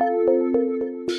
あ!